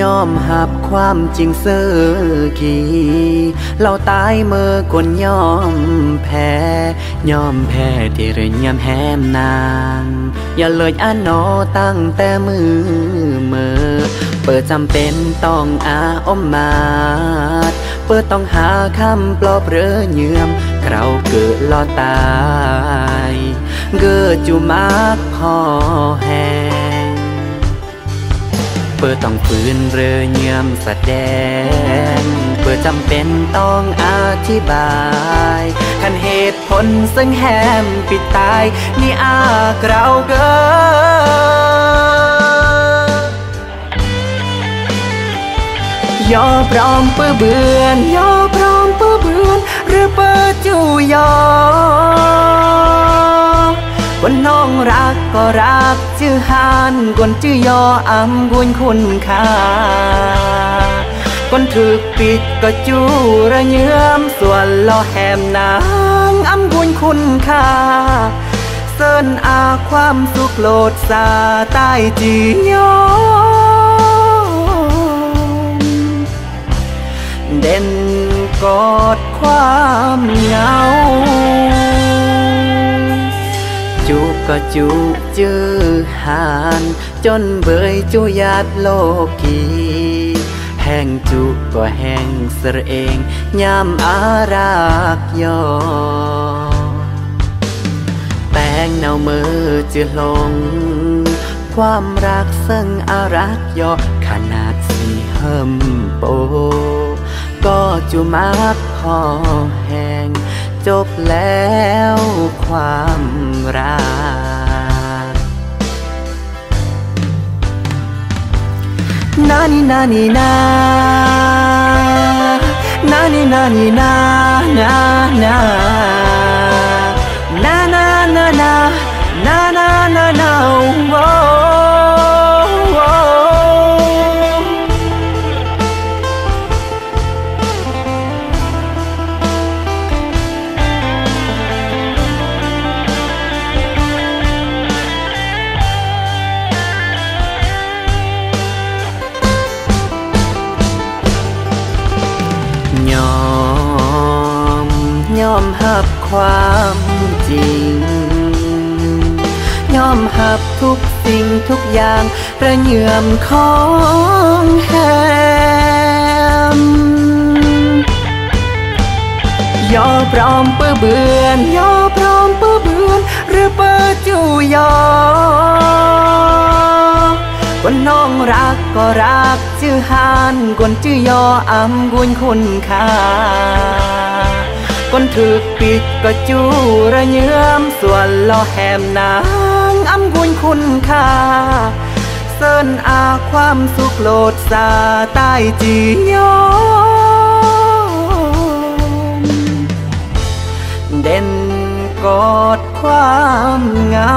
ยอมหับความจริงเสือขีเราตายเมื่อกนยอมแพ้ยอมแพ้ที่เรื่องยำแหมนาง อย่าเลยอันนอตั้งแต่มือเมื่อเปิดจำเป็นต้องอาอมมาดเปิดต้องหาคำปลอบเรือเยื่อมเราเกิดลอตาย เกิดจูมากพอแห เปิดต้องฝืนเรือเยื่อมแสดงเปิดจำเป็นต้องอธิบายคันเหตุผลซึ่งแหมปิดตาย นี่อากเราเกิยอพร้อมเปื้อเบือนยอพร้อมเปื้อเบือน หรือเปื้อจู่ยอคนน้อง รักก็รักชื่อฮานคนชื่อยออำบุญคุณค่าคนถูกปิดก็จูระเยื่อมส่วนลอแหมนางอำบุญคุณค่าเสินอาความสุขโลดสาใต้จียอเด่นกอดความเหงา ก็จุจื้อหาน จนเบยจุยาดโลกีแห้งจุก็แห้งเสรเองยามอารากยอแป้งเนามือจือลง ความรักซึ่งอารักยอขนาดสีเฮิมโป ก็จุมักพอแหง จบแล้วความรักนานีนานีนานานีนานี่นานานานา อมหับความจริง ยอมหับทุกสิ่งทุกอย่างประเยื่อมของแฮมยอพร้อมเปื้อเบือนยอพร้อมเปื้อเบือนหรือเปื้อจูยอคนน้องรักก็รัก ชื่อฮานคนชื่อยออำบุญคุณค่า คนถูกปิดก็จูระเยื่อมส่วนลอแหมนางอำบุญคุณค่าเสินอาความสุขโลดสาใต้จียอเด่นกอดความเหงา